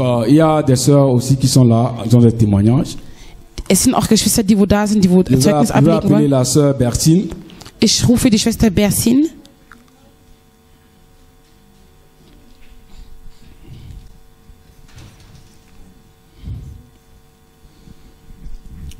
euh, il y a des sœurs aussi qui sont là, ils ont des témoignages. Es sind auch Geschwister, die wo da sind, die wo Je vais, Zeugnis je vais ablegen appeler wollen. la sœur Bertine. Ich rufe die Schwester Bersin.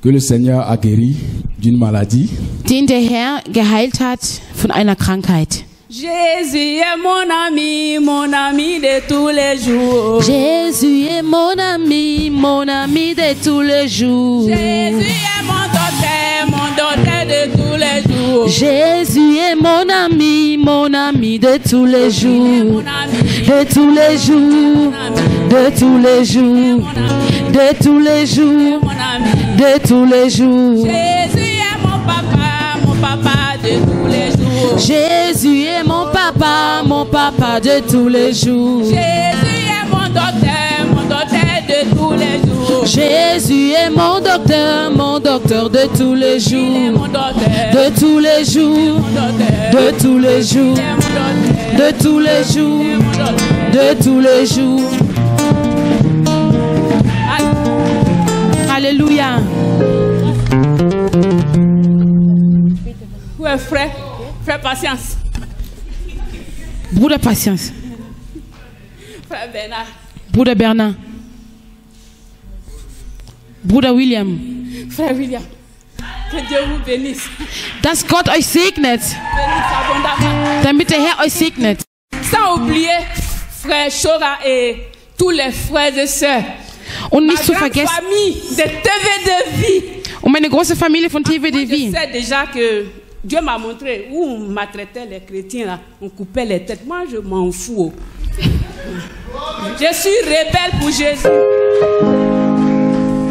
que le Seigneur a guéri d'une maladie. den der Herr geheilt hat von einer Krankheit. Jésus est mon ami, mon ami de tous les jours. Jésus est mon ami, mon ami de tous les jours. Jésus est mon docteur, mon docteur de tous les jours. Jésus est mon ami, mon ami de tous les jours. ami, De tous les jours, de tous les jours, de tous les jours, de tous les jours. Jésus Jésus est mon papa, mon papa de tous les jours. Jésus est mon docteur, mon docteur de tous les jours. Jésus est mon docteur, mon docteur de tous les est jours. De tous les jours, de tous les jours, est de tous les jours, de tous les jours. Alléluia. Ouais, frère, frère patience. Bruder Patience, Frère Bernard, Bruder Bernard, Bruder William, frère William. Que Dieu vous bénisse. dass Gott euch segnet, damit der Herr euch segnet. Sans oublier frère Chora et tous les frères et sœurs. Und Ma nicht zu vergessen, famille de TV de vie. und meine große Familie von Moi, je TVDV. sais déjà que Dieu m'a montré où on maltraitait les chrétiens, là, on coupait les têtes. Moi, je m'en fous. oh. Je suis rebelle pour Jésus.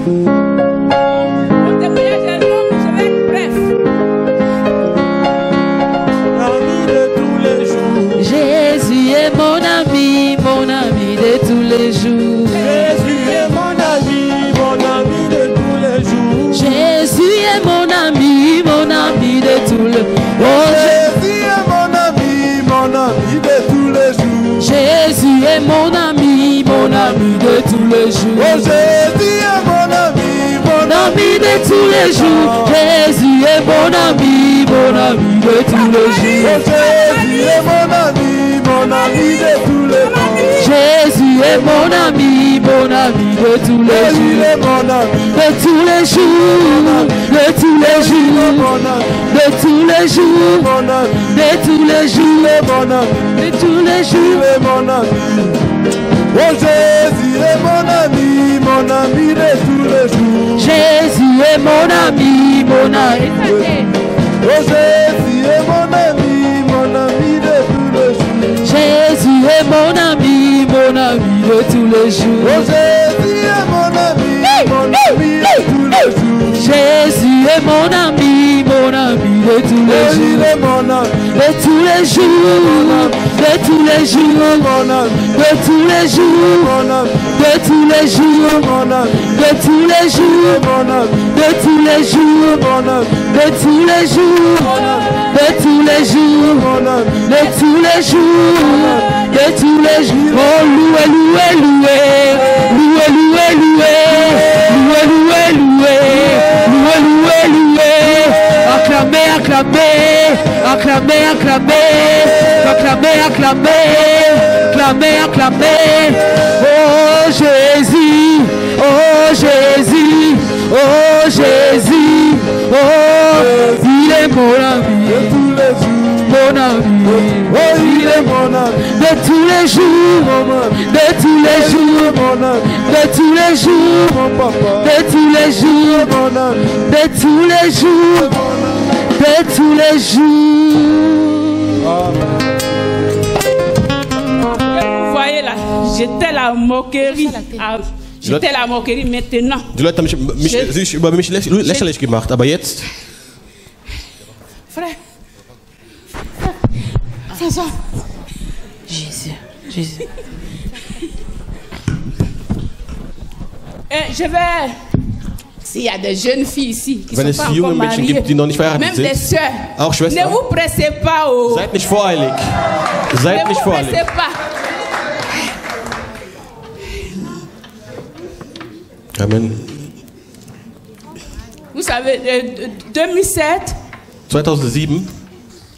Mon témoignage est long, mais je vais être bref. Ami de tous les jours. Jésus est mon ami, mon ami de tous les jours. Jésus est mon ami, mon ami de tous les jours. Jésus est mon de tous les Oh jours. Jésus est mon ami, mon ami de tous les jours. Jésus est mon ami, mon ami de tous les Oh jours. Jésus est mon ami, mon ami de tous les jours. Jésus est mon ami, mon ami de tous les jours. est mon ami, De tous les jours, de tous les jours, mon ami, de tous les jours, mon ami, de tous les jours, mon ami. de tous les jours. Oh Jésus est mon ami, mon ami de tous les jours. Jésus est mon ami, mon ami. Oh Jésus est mon ami, mon ami de tous les jours. Jésus est mon ami, mon ami de tous les Oh jours. Jésus est mon ami, mon ami de tous les jours. Jésus est mon ami, mon ami de tous les jours. Il est mon ami de tous les jours. De tous les jours. Mon ami de tous les jours. Mon ami de tous les jours. Mon ami de tous les jours. Mon ami de tous les jours. Mon ami de tous les jours. De tous les jours. Mon ami de tous les jours. De tous les jours. Oh loué, loué, loué. Loué, loué, loué. Loué, loué, loué. Loué, loué, loué. Acclamez, acclamez, acclamez, acclamez, acclamez, acclamez, acclamez, acclamez. Oh Jésus, oh Jésus, oh Jésus, oh, il est mon ami. De tous les jours, mon ami. oh il est mon ami, De tous les jours, de tous les jours, de tous les jours, de tous les jours. De tous les jours, de tous les jours. Vous voyez là, j'étais la moquerie. Ah, J'étais la moquerie maintenant. Lächerlich gemacht, aber jetzt, Frère. François. Jésus, Jésus. Eh, je vais. S'il y a des jeunes filles ici qui Wenn sont pas encore mariées, gibt, même des sœurs, auch Schwestern. ne vous pressez pas. Oh. seid nicht voreilig. Seid ne nicht vous voreilig. pressez pas. Amen. Vous savez, euh, 2007, 2007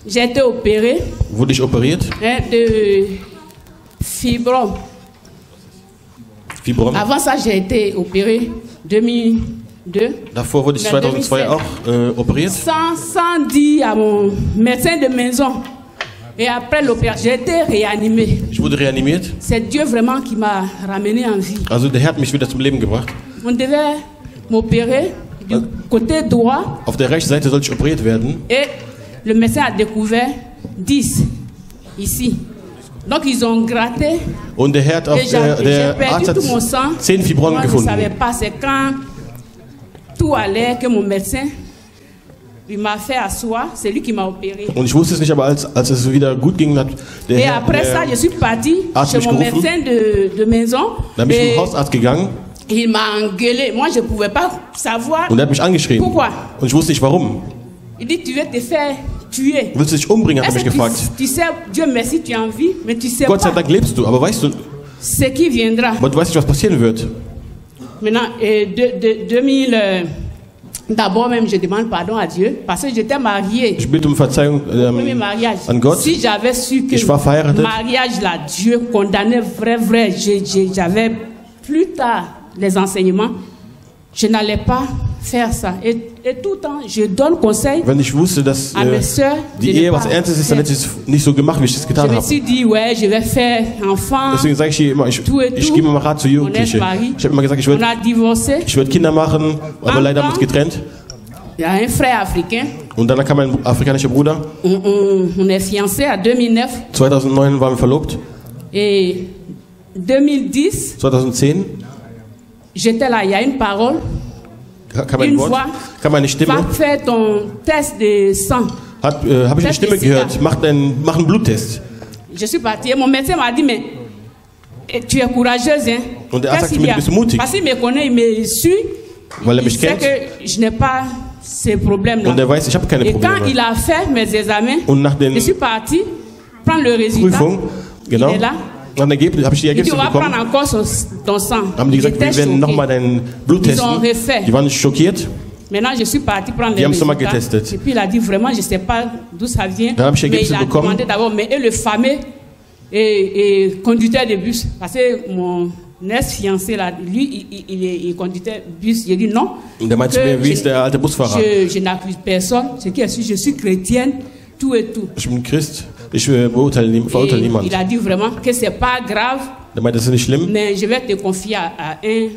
j'ai été opérée wurde ich operiert. de fibrome. Avant ça, j'ai été opérée 2002. Davor wurde ich Na, 2002 2007. auch äh, operiert. Sans, sans dire à mon médecin de maison. Et après l'opération, j'ai été réanimée. Ich wurde reanimiert. C'est Dieu vraiment qui m'a ramenée en vie. Also der Herr hat mich wieder zum Leben gebracht. On devait m'opérer du côté droit Auf der rechten Seite sollte ich operiert werden. et le médecin a découvert 10 ici. Donc ils ont gratté Und der Herr hat auf der, j'ai der perdu Arzt hat tout mon sang. 10 Fibronen Moi, je ne savais pas, c'est quand tout allait que mon médecin il m'a fait asseoir, c'est lui qui m'a opéré. Und ich wusste es nicht, aber als, als es wieder gut ging, hat der Et Herr, après ça, je suis partie Arzt chez mich mon gerufen. médecin de, de maison. dann bin ich Et zum Hausarzt gegangen il m'a engueulé. Moi, je ne pouvais pas savoir und er hat mich angeschrien. pourquoi. Und ich wusste nicht warum. Il dit, tu veux te faire tuer. Willst du dich umbringen, hat er Est-ce mich que gefragt. tu, tu sais, Dieu merci, tu es en vie, mais tu sais Gott sei pas Dank lebst du, aber weißt du, ce qui viendra. aber du weißt nicht, was passieren wird. Maintenant, euh, de, de- 2000, euh, d'abord même, je demande pardon à Dieu parce que j'étais mariée. Ich bitte um Verzeihung Premier ähm, mariage. an Gott. Si j'avais su que Ich war verheiratet. mariage là, Dieu condamnait vrai, vrai, je- je- j'avais plus tard les enseignements, je n'allais pas faire ça. Et, et tout le temps, je donne conseil. Wenn ich wusste, dass À äh, mes sœurs, die de ne Ehe was pas Ernstes ist, dann faire. hätte ich es nicht so gemacht, wie ich es Je getan me habe. suis dit, ouais, je vais faire enfant. Deswegen sage ich hier immer, ich, Tout et ich tout. gebe immer Rat zur Jugendliche. On est marié. Ich habe immer gesagt, ich On würde a divorcé. ich würd Kinder machen, aber Am leider haben wir uns Anfang- getrennt. Il y a un frère africain. Und dann kam mein afrikanischer Bruder. On, on- on est fiancés à 2009. 2009 waren wir verlobt. Et 2010, 2010 j'étais là, il y a une parole. Kam ein Une Wort, eine Va Stimme. faire ton test de sang. Hat, äh, habe ich eine Stimme gehört, mach einen, mach einen Bluttest. Je suis partie mon médecin m'a dit, mais eh, tu es courageuse, hein? Und y a? du bist mutig. Parce qu'il me connaît, il me suit. Weil er mich kennt. que je n'ai pas ces problèmes-là. Und er weiß, ich habe keine Et quand il a fait mes examens, Und nach den je suis partie prendre le résultat. Prüfungen, genau, Il est là. Dem Ergebnis habe ich die dit, bekommen. encore son- ton sang. Haben die gesagt, J'étais wir werden nochmal choquée. dein Blut Ils ont testen. refait. Die waren schockiert. Maintenant, je suis partie prendre Die les haben es nochmal résultats. getestet. Et puis, il a dit, vraiment, je ne sais pas d'où ça vient. Dann ich mais il a bekommen. demandé d'abord, mais et le fameux et, et conducteur de bus Parce que mon ex-fiancé, là, lui, il, il, il, il conduisait bus. J'ai dit non. Und der meinte zu que mir, wie je- ist der alte Busfahrer? Je, je n'accuse personne. Ce qui est sûr, je suis chrétienne, tout et tout. Ich bin Christ, Et il a dit vraiment que c'est pas grave, mais je vais te confier à, à un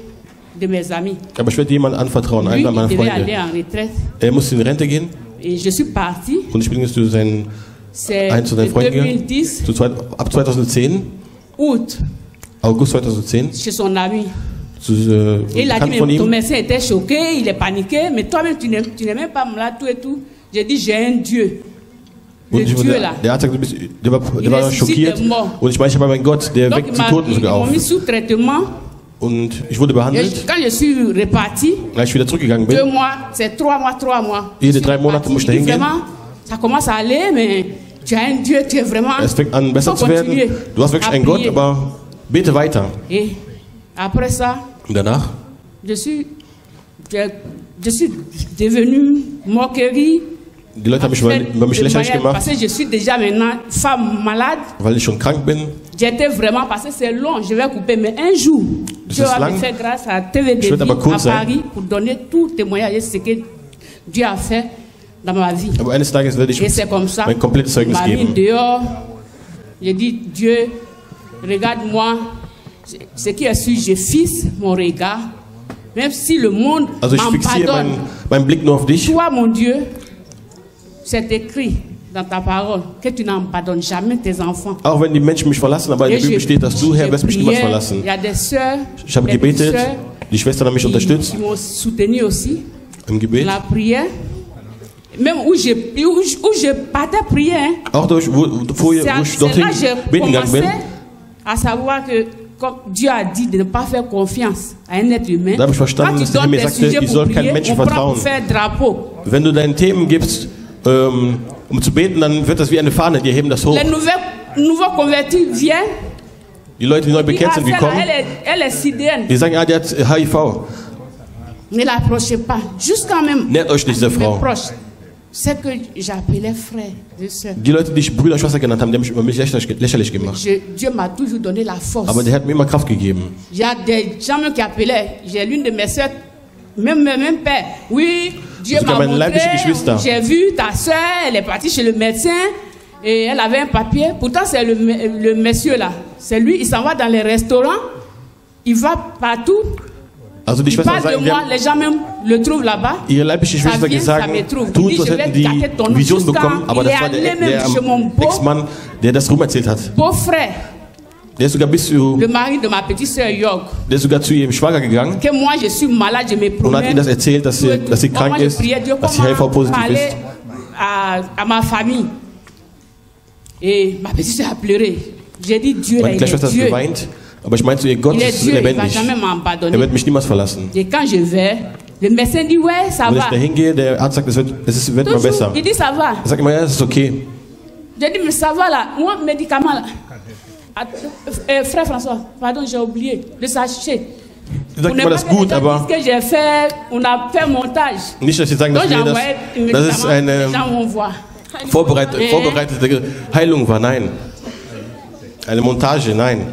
de mes amis. aber ich werde jemandem anvertrauen, Lui, einer il meiner devait aller Freunde. en retraite. Er musste in Rente gehen Et je suis partie. und ich bin jetzt zu seinen, C'est einen zu de seinen Freunden gegangen. 2010, Zu zweit, ab 2010, août, August 2010, chez son ami. Et il a dit, mais ton médecin était choqué, il est paniqué, mais toi-même, tu n'es même pas malade, tout et tout. J'ai dit, j'ai un Dieu. Und ich, Dieu der, là. der der war, der war schockiert. Und ich habe meinen Gott, der Donc, weckt die Toten sogar auf. Und ich wurde behandelt. quand je suis reparti, Als ich wieder zurückgegangen deux bin, mois, c'est trois mois, trois mois. Jede drei Monate hingehen. Vraiment, ça commence à aller, mais tu as un Dieu, tu es vraiment. es fängt an besser faut zu werden. continuer Du hast wirklich à einen Gott, prier. aber bete weiter. Et après ça, Und danach je suis, je, je suis devenue moquerie. Parce que je suis déjà maintenant femme malade. weil ich schon krank bin. J'étais vraiment, parce que c'est long, je vais couper, mais un jour, Das Dieu va me faire grâce à TV Ich de werd aber à sein. Paris pour donner tout témoignage de ce que Dieu a fait dans ma vie. Aber eines Tages werde ich Et c'est comme ça, mein komplettes Zeugnis geben. dehors. J'ai dit, Dieu, regarde-moi. Ce qui est sûr, je fixe mon regard. Même si le monde Also ich m'en fixiere pardonne. meinen, meinen Blick nur auf dich. Toi, mon Dieu, c'est écrit dans ta parole que tu n'en pardonnes jamais tes enfants. Auch wenn die Menschen mich verlassen, aber in der Bibel steht, dass du, Herr, wirst mich niemals verlassen. Ich habe gebetet, sœurs die Schwestern haben mich unterstützt im Gebet. la prière. Même où je, où, où je partais prier, Auch durch, wo, wo, wo ich dorthin beten gegangen bin, à savoir que comme Dieu a dit de ne pas faire confiance à un être humain, Da habe ich verstanden, dass Himmel des sagte, ich soll keinen Menschen vertrauen. wenn du deinen Themen gibst, um zu beten, dann wird das wie eine Fahne, die heben das hoch. Die Leute, die neu die bekehrt sind, die kommen, die sagen, ah, der hat HIV. Ne. Nähert euch nicht dieser mes Frau. Die Leute, die ich Brüder und Schwester genannt haben, die haben mich über mich lächerlich, gemacht. Aber der hat mir immer Kraft gegeben. Même même père. Oui, Dieu m'a meine montré. J'ai vu ta soeur, elle est partie chez le médecin et elle avait un papier. Pourtant, c'est le, le monsieur là. C'est lui, il s'en va dans les restaurants. Il va partout. Also die Schwestern parle de sagen, die moi, gens même le trouvent là-bas. ihre leibliche Schwester gesagt, Il dit, als hätten die Vision bekommen, aber il das war der, der chez mon beau- Ex-Mann, der das rum erzählt hat. Le mari de ma petite soeur York, que moi je suis malade, je me promène. moi, je priais Dieu, comment parler. À, à ma famille. Et ma petite soeur a pleuré. J'ai dit Dieu, Meine il est hat Dieu. geweint, aber ich meinte zu ihr, Gott Il est il va jamais Er m'abandonner. wird mich niemals verlassen. Et quand je vais, le médecin dit Ouais, ça Wenn va. da hingehe, der Arzt sagt, es wird, es ist, wird mal Toujours, besser. il dit Ça va. Er sagt immer, ja, es ist okay. J'ai dit Mais ça va là. Moi, médicament là. Euh, frère François, pardon, j'ai oublié. Le sachet. Er sagt immer, das gut, aber que j'ai fait, on a fait montage. nicht, dass sie sagen, dass wir das, das ist eine vorbereitete, Eh. vorbereitete Heilung war. Nein. Eine Montage, nein.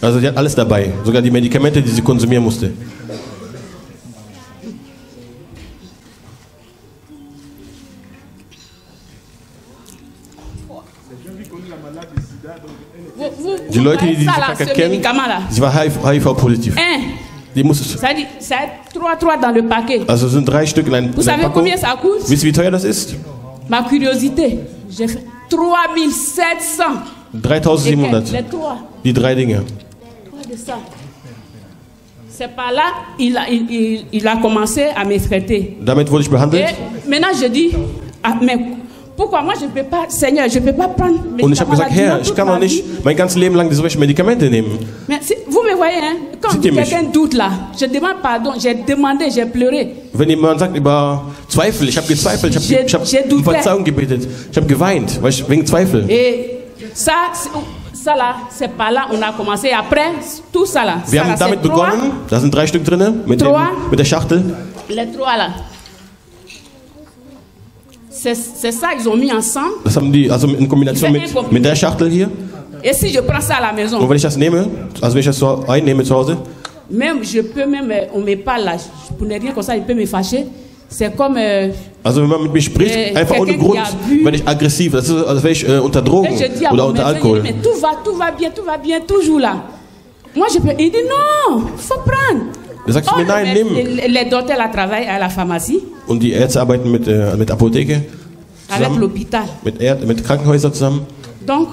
Also die hat alles dabei, sogar die Medikamente, die sie konsumieren musste. Die Leute, die diese kennen, sie war HIV-positiv. Un, Die muss, ça dit, ça a trois, trois dans le paquet. also es sind drei Stück in, ein, Vous savez Packung. combien ça coûte? Wisst ihr, wie teuer das ist? Ma curiosité. J'ai fait 3700. Et que- 3700. Les trois. Die drei Dinge. Quoi de ça C'est par là, il a, il, il- il a commencé à me traiter. Damit wurde ich behandelt. Et maintenant, je dis, ah, mais pourquoi moi je ne peux pas, Seigneur, je ne peux pas prendre mes Und ich habe gesagt, Herr, ich kann doch nicht mein ganzes Leben lang solche Medikamente nehmen. Mais si- vous me voyez, hein, quand C'était méchant. quelqu'un doute là, je demande pardon, j'ai demandé, j'ai pleuré. Wenn jemand sagt über Zweifel, ich habe gezweifelt, ich J'ai- habe ich hab j'ai um douté. Verzeihung gebetet, ich habe geweint, weil ich, wegen Zweifel. Et ça, c'est- ça là, c'est par là on a commencé. Après, tout ça là, Wir ça, là, haben damit c'est trois, begonnen, da sind drei Stück drin, mit, dem, Trois. mit der Schachtel. les trois là. C'est ça, ils ont mis ensemble. Mit, mit der Schachtel hier. Et si je prends ça à la Und maison, wenn ich das nehme, also wenn ich das so einnehme zu Hause, même je peux même, euh, on me parle là, je- pour ne rien comme ça, il peut me fâcher. C'est comme, euh, also wenn man mit mir spricht, Äh, einfach ohne quelqu'un Grund, qui a bu. werde ich aggressiv. Das ist, als wäre ich äh, unter et Drogen je dis à oder mon unter médecin, je dis, Alkohol. mais tout va, tout va bien, tout va bien, toujours là. Moi je peux, il dit non, faut prendre. Da sagst du mir, nein, les, nimm. là travaillent à la pharmacie Und die Ärzte arbeiten mit, äh, mit Apotheke, avec zusammen, l'hôpital. mit, Erd mit Krankenhäusern zusammen. Donc,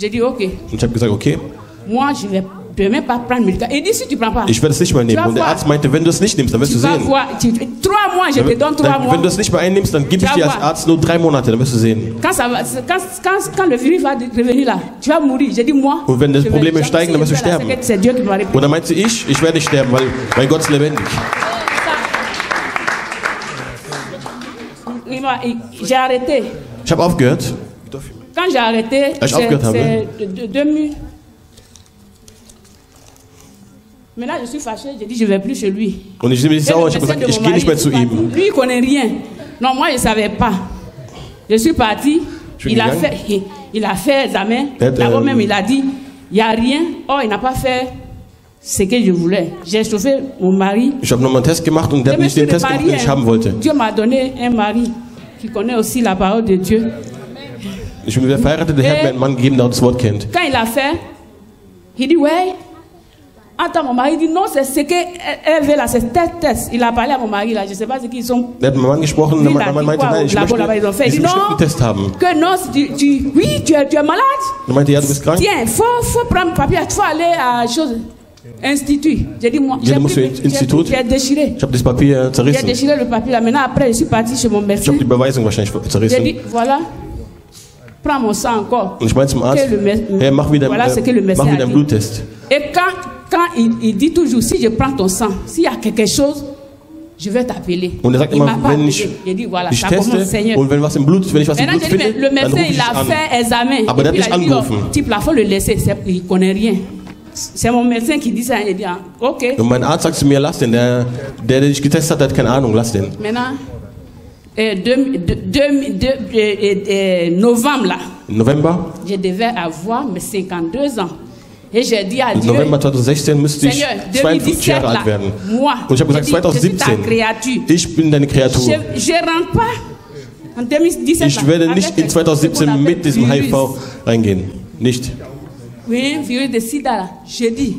j'ai dit ok, Und ich habe gesagt, okay, moi je ne peux même pas prendre médicament. Il dit si tu ne prends pas, ich werde es nicht mehr nehmen. vas Und der voir. Arzt meinte, wenn du es nicht nimmst, dann wirst tu du vas sehen. voir. Tu- trois mois, je te donne trois Dann, mois. wenn du es nicht mehr einnimmst, dann gebe Tu ich vas dir als voir. Arzt nur drei Monate, dann wirst du sehen. Quand, ça va, quand, quand, quand le virus va revenir là, tu vas mourir. J'ai dit moi. Und wenn die je vais Probleme jamais- steigen, dann wirst du c'est là, sterben. c'est que C'est Dieu qui va répondre. Und dann meinte ich, ich werde nicht sterben, weil mein Gott ist lebendig. Il- J'ai arrêté. Ich habe aufgehört. Quand j'ai arrêté, je c'est aufgehört habe. c'est de, de 2000. Maintenant, je suis fâchée. J'ai dit, je ne vais plus chez lui. Ich habe médecin gesagt, de ich mon gehe nicht mehr mari zu est parti. ihm. Lui, il ne connaît rien. Non, moi, je ne savais pas. Je suis. Je suis Il a, fait, il, il a fait examen. D'abord euh, même, il a dit, il n'y a rien. Oh, il n'a pas fait ce que je voulais. J'ai chauffé mon mari. Ich habe nochmal einen Test gemacht und der Je hat nicht den Test gemacht, den ich haben wollte. Dieu m'a donné un mari qui connaît aussi la parole de Dieu. Ich bin wieder verheiratet, der Herr hat mir einen Mann gegeben, der das Wort kennt. Quand il a fait, il dit Ouais. Attends, mon mari dit Non, c'est ce qu'elle elle veut là, c'est test, test. Il a parlé à mon mari là, je ne sais pas ce qu'ils sont. Der hat Mann gesprochen mein Mann meinte, nein, ich ont möchte Non, bestimmten Test haben. que non, tu, tu- oui, tu es, tu es malade. Er meinte, ja, du bist krank. Tiens, il faut, faut prendre papier, il faut aller à chose, institut. J'ai dit Moi, Ja, j'ai j'ai- j'ai déchiré. J'ai zerrissen. déchiré le papier là. Maintenant, après, je suis partie chez mon médecin. J'ai dit Voilà, prends mon sang encore. Que le wieder, Voilà ce que le médecin a dit. Et quand, quand il, il dit toujours, si je prends ton sang, s'il y a quelque chose, je vais t'appeler. Er il m'a pas appelé. Il dit, voilà, ça commence, Seigneur. und wenn was im Blut, wenn ich was im Maintenant, Blut j'ai dit, mais finde, le dann médecin, il a an. fait examen. Aber Et der puis, hat il a nicht dit, oh, angerufen. type, là, faut le laisser, il connaît rien. C'est mon médecin qui dit ça. Il dit, ok. Und mein Arzt sagt zu mir, lass den, der, der, der dich getestet hat, hat keine Ahnung, lass den. Maintenant, euh, deux- deux- deux- deux- euh, euh, euh, novembre, là, Im November, je devais avoir mes 52 ans. Et j'ai dit à im Dieu, November 2016 müsste ich Seigneur, 52 2017 Jahre alt werden. moi, Und ich habe gesagt, j'ai dit, je suis ta 2017, créature. ich bin deine Kreatur. Je, je rentre pas en 2017. Ich werde nicht in ce qu'on 2017 appelle mit diesem. HIV reingehen. Nicht. Oui, virus de sida, là. J'ai dit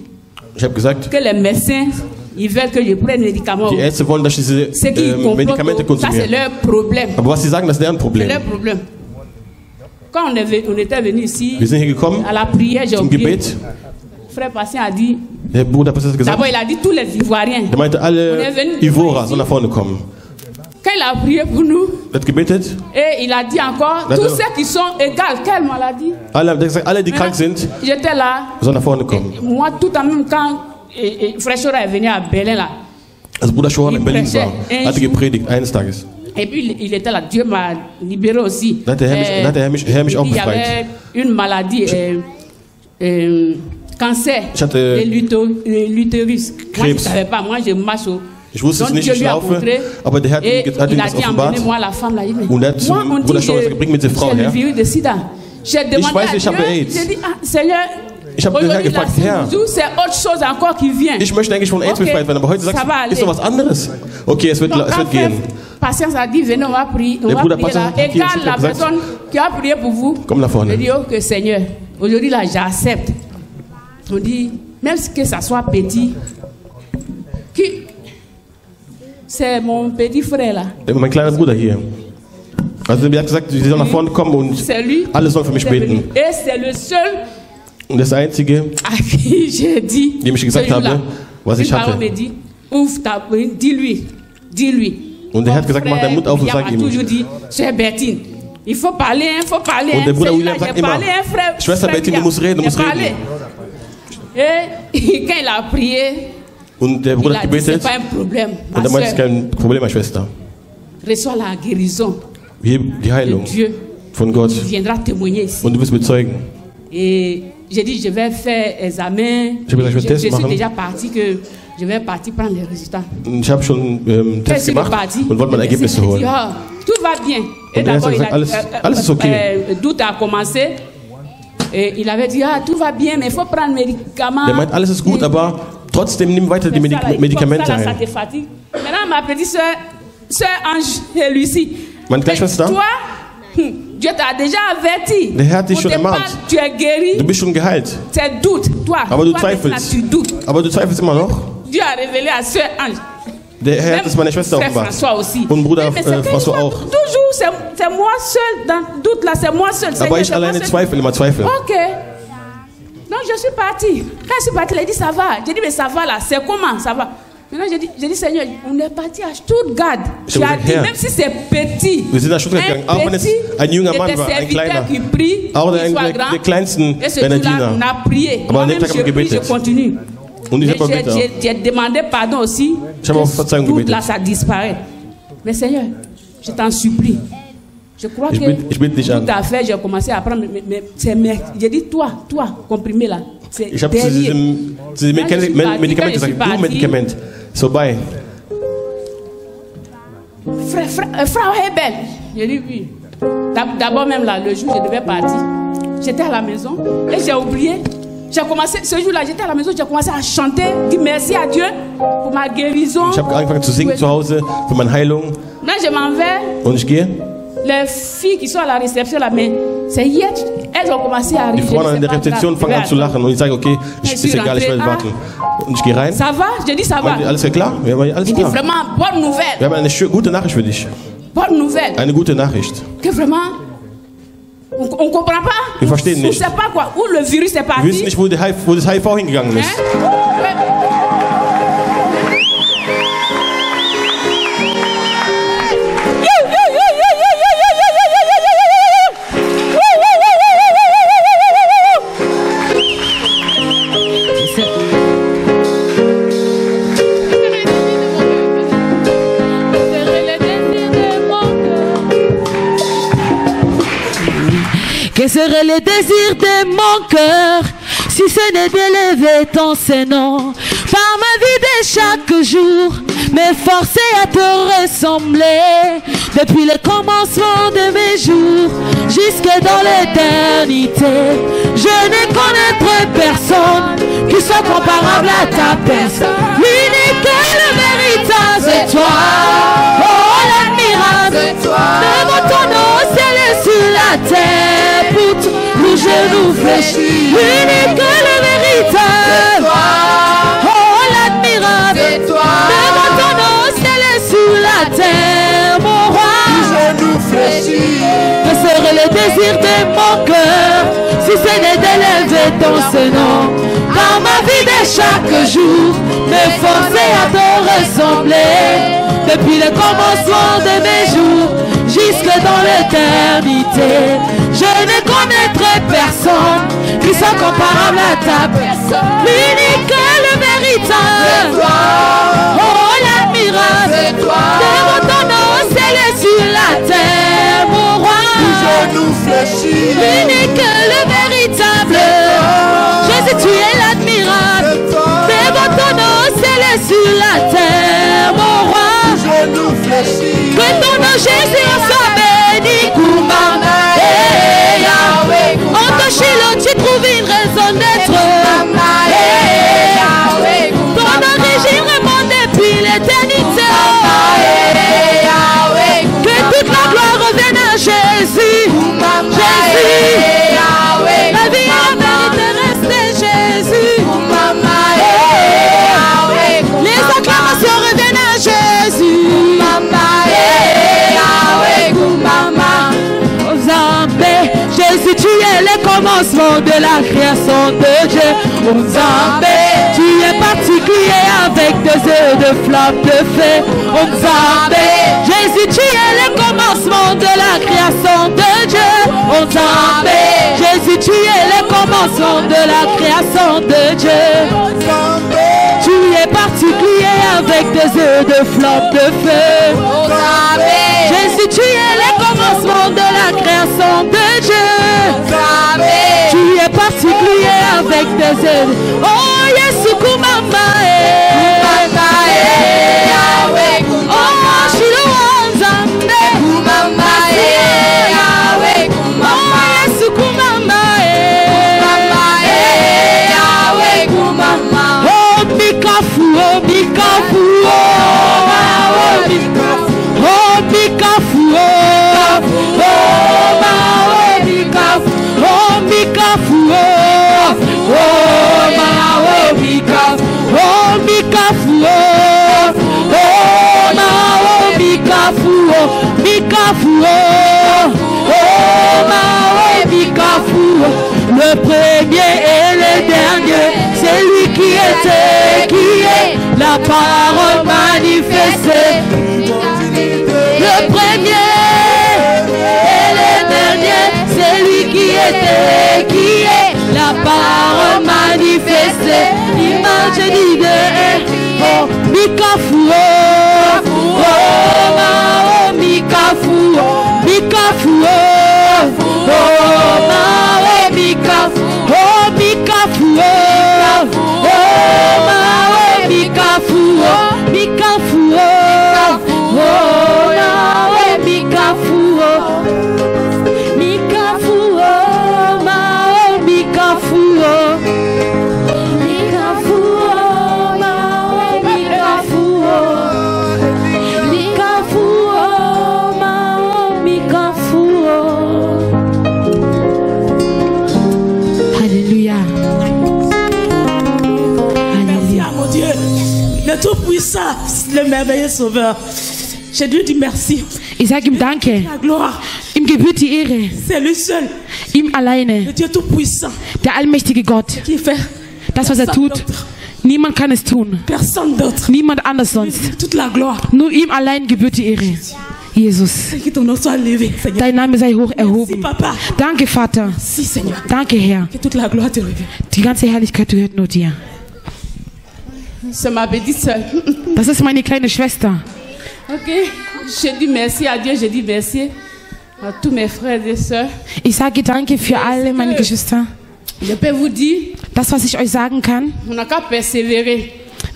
gesagt, que les médecins, ils veulent que je prenne des médicaments. die Ärzte wollen, dass ich diese Ce qui complotent, Medikamente ça c'est leur problème. Aber was sie sagen, das ist deren C'est leur problème. Quand on, est ve- on était venu ici, Wir sind hier gekommen à la prière, j'ai zum oublié. Gebet. Frère Patient a dit, Der Bruder Pastor hat gesagt, d'abord il a dit tous les Ivoiriens. der meinte, alle Ivora sollen nach vorne kommen. Quand il a prié pour nous, Er hat et il a dit encore, tous ceux qui sont égaux, quelle maladie? Alle, hat alle, die krank sind, J'étais là, moi tout en même quand et, et Frère Chora est venu à Berlin là, Als Bruder Schohan in Berlin war, ein hatte gepredigt, eines Tages. et puis il, était là, Dieu m'a libéré aussi. Da hat der Herr mich, da hat der Herr mich, Herr mich auch il y befreit. avait une maladie, euh, euh, cancer. Hatte de l'utérus. Moi je ne savais pas, moi je marche au. Ich wusste es nicht, ich laufe, aber der Herr hat et ihm- hat das offenbart. Und er hat Bruder gesagt, bring mir diese Frau her. demandé weiß, ich habe AIDS. Ich habe den Herrn gefragt, Herr, ich möchte eigentlich von AIDS Okay, befreit werden, aber heute sagst ça va du, ist doch aller. was anderes. Okay, es wird, Donc, es quand wird frère gehen. Patience a dit, venez, on va prier, on Le va Bruder prier là. Patience hat hier Égale ici la personne qui a prié pour vous. Je dis, ok Seigneur, aujourd'hui là, j'accepte. On dit, même que ça soit petit, qui... c'est mon petit frère là. Mein kleiner Bruder hier. Also, er hat gesagt, sie sollen nach vorne kommen und lui. alle sollen für mich beten. Und das Einzige, Dem ich gesagt habe, was ich hatte. Und er hat gesagt, mach deinen Mund auf und sag ihm. toujours dit, Chère Bertine, il faut parler, il faut parler. Und der. Bruder William sagt immer, Schwester Bertine, du musst reden, du musst parlé. Et quand il a prié, il a dit, c'est pas un problème. Ma er soeur, reçois la guérison de Heilung Dieu. von Gott. Tu viendras témoigner ici. Und du wirst bezeugen. Et j'ai dit, je vais faire examen. Je je, je suis machen. déjà parti que je vais partir prendre les résultats. Ich habe schon ähm, Test gemacht reparti, und wollte médecin Ergebnisse m'a dit, holen. Ah, tout va bien. Et Und er hat d'abord, il a alles- euh, alles ist okay. euh, doute a commencé. Et il avait dit, ah, tout va bien, mais il faut prendre médicaments. Der meint, alles ist gut, aber trotzdem nimm weiter die Medik ça, Medikamente ça, ein. te fatigue. Maintenant, ma petite soeur, soeur Ange et Lucie. Meine kleine Schwester? Toi, hum, Dieu t'a déjà averti. Der Herr hat dich schon ermahnt. Tu es guéri. Du bist schon geheilt, toi. aber du toi, zweifelst. Tu doutes. Aber du zweifelst immer noch. Dieu a révélé à soeur Ange. Der Herr hat es meiner Schwester offenbart. Und Bruder äh, François auch. Aber ich alleine zweifle, immer zweifle. Ok. Donc je suis partie. Quand je suis partie, il a dit ça va. J'ai dit mais ça va là, c'est comment? Ça va Maintenant j'ai dit, Seigneur, on est parti à Stuttgart. Dit, même si c'est petit, wir sind nach Stuttgart un gegangen, auch wenn es petit, ein junger et Mann des war, ein serviteurs kleiner. qui Auch der, der, der kleinsten on a prié. Aber an Moi-même, dem Tag je haben wir prie, je gebetet. continue. Und ich Mais habe j'ai- gebetet. j'ai- J'ai demandé pardon aussi. Ich habe auch que Verzeihung tout gebetet. là, ça disparaît. Mais Seigneur, je t'en supplie. Je crois Ich que ich bitte dich an. tout à fait, j'ai commencé à prendre. Mais, mais, c'est mes- j'ai dit, toi, toi, comprimé là. C'est je je suis gesagt, du partie, Medikament, ist vorbei. Frère, frère, euh, frère Hebel. J'ai dit oui. D'ab- D'abord même là, le jour où je devais partir, j'étais à la maison et j'ai oublié. J'ai commencé, ce jour-là, j'étais à la maison, j'ai commencé à chanter, dire merci à Dieu pour ma guérison. Ich habe angefangen zu singen zu Hause für meine Heilung Maintenant, je m'en vais. und ich gehe. Les filles qui sont à la réception là, mais c'est hier, elles ont commencé à Die rire. Je Frauen dis, an c'est der pas Rezeption grave, fangen je an vais zu lachen und ich sage, okay, ich, Ich ist bin egal, ich werde rentrée. warten. Und ich gehe rein. Ça va Je dis ça va. Alles klar? Klar. vraiment bonne nouvelle. Wir haben eine schö- gute Nachricht für dich. Bonne nouvelle. Eine gute Nachricht. Que vraiment, on ne comprend pas. Wir verstehen On sait pas quoi. Où le virus est Wir parti. wissen nicht, wo, die HIV, wo das HIV hingegangen ist. Quel désir de mon cœur si ce n'est d'élever ton Seigneur par ma vie de chaque jour, m'efforcer à te ressembler depuis le commencement de mes jours jusque dans l'éternité. Je ne connaîtrai personne qui soit comparable à ta personne. L'unique et le véritable, c'est toi. Oh, l'admirable, devant ton fléchis. L'unique et le véritable, oh, l'admirable, devant ton nom, ciel et sur la terre, mon roi. Genoux fléchis. Que serait le désir de mon cœur si ce n'est d'élever ton Seigneur dans ma vie de chaque jour, m'efforcer à te ressembler depuis le commencement de mes jours jusque dans l'éternité. Je ne connaîtrai personne qui soit comparable à ta personne, l'unique le véritable. Oh, l'admirable, devant ton nom, c'est sur la terre, mon roi. L'unique, le véritable. Jésus, tu es l'admirable. Devant ton nom, c'est sur la terre, mon roi. Que ton nom, Jésus, de la création de Dieu. Zambé, tu es particulier avec des yeux de flamme de feu. Zambé, Jésus, tu es le commencement de la création de Dieu. Zambé, Jésus, tu es le commencement de la création de Dieu. Tu es particulier avec des yeux de flamme de feu. Jésus, tu es le commencement de la création de Dieu. Tu es particulier avec des yeux. Oh, Yesu Kumama. eh. Oh, oh, ma, oh, Mikafu, oh, Mikafu, oh, ma, oh, Mikafu, oh, Mikafu, oh, ma, oh, Mikafu, le premier et le dernier, c'est lui qui était, qui est la parole manifestée. Le premier et le dernier, c'est lui qui était, qui manifestée. Image d'idée, oh, Mikafu, oh, oh, ma, oh, Mikafu, oh, Mikafu, oh, oh, ma, oh, Mikafu, oh, Mikafu, oh, oh, ma, oh, merveilleux Sauveur. J'ai dû dire merci. Ich sage ihm Danke. Ihm gebührt die Ehre. Ihm alleine. Der allmächtige Gott. Das, was er tut. Niemand kann es tun. Niemand anders sonst. Nur ihm allein gebührt die Ehre. Jesus. Dein Name sei hoch erhoben. Danke, Vater. Danke, Herr. Die ganze Herrlichkeit gehört nur dir. Das ist meine kleine Schwester. Ok. Je dis merci à Dieu, je dis merci à tous mes frères et sœurs. Ich sage Danke für alle meine Geschwister. Je peux vous dire, Das, was ich euch sagen kann,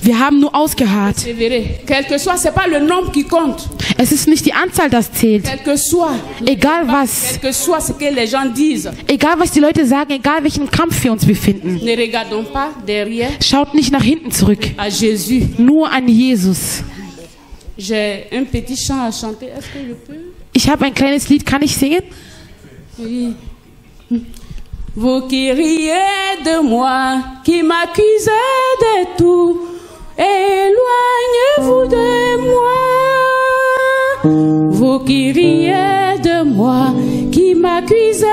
On n'a qu'à persévérer. wir haben nur ausgeharrt. Persévérer. Quel que soit, c'est pas le nombre qui compte. Es ist nicht die Anzahl, das zählt. Quel que soit. Egal was, Quel que soit ce que les gens disent. egal was die Leute sagen, egal welchen Kampf wir uns befinden. Ne regardons pas derrière Schaut nicht nach hinten zurück, à Jésus. nur an Jesus. J'ai un petit chant à chanter. Est-ce que je peux? Ich habe ein kleines Lied, kann ich singen? Oui. Vous qui riez de moi, qui m'accusez de tout, qui riez de moi, qui m'accusez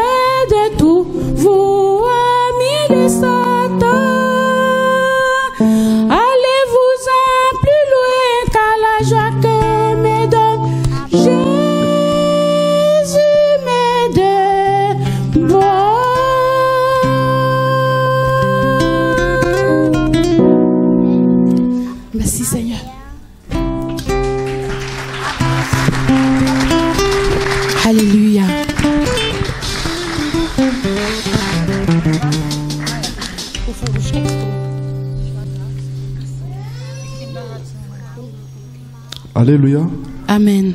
Alléluia. Amen.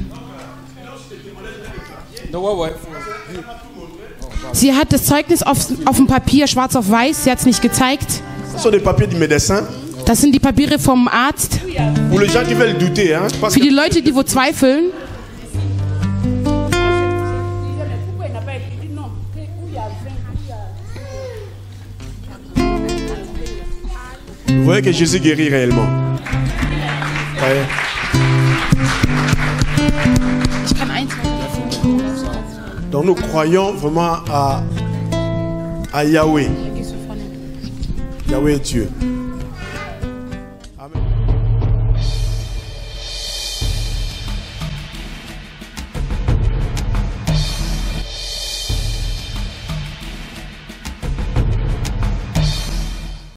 Sie hat das Zeugnis auf, auf dem Papier, schwarz auf weiß. Sie hat es nicht gezeigt. Das sind die Papiere vom Arzt. Für die Leute, die wo zweifeln. vous voyez que Jésus guérit réellement. Ouais. Nous croyons vraiment à Yahweh. Yahweh est Dieu.